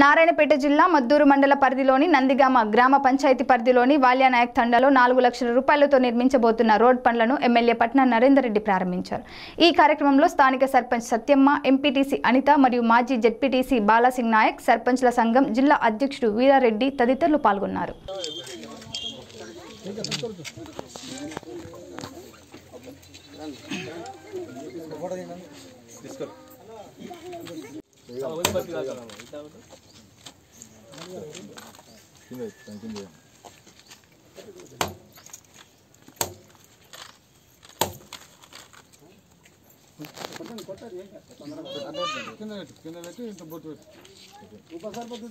నారాయణపేట జిల్లా మద్దూరు మండల పరిధిలోని నందిగామ గ్రామ పంచాయతీ పరిధిలోని వాల్యానాయక్ తండాలో నాలుగు లక్షల రూపాయలతో నిర్మించబోతున్న రోడ్ పనులను ఎమ్మెల్యే పట్న నరేందర్ రెడ్డి ప్రారంభించారు. ఈ కార్యక్రమంలో స్థానిక సర్పంచ్ సత్యమ్మ ఎంపీటీసీ అనిత మరియు మాజీ జడ్పీటీసీ బాలాసింగ్ నాయక్ సర్పంచ్ల సంఘం జిల్లా అధ్యక్షుడు వీరారెడ్డి తదితరులు పాల్గొన్నారు. 아, 왼발길 하잖아. 일단은. 근데 당신들. ఉపసర్పదు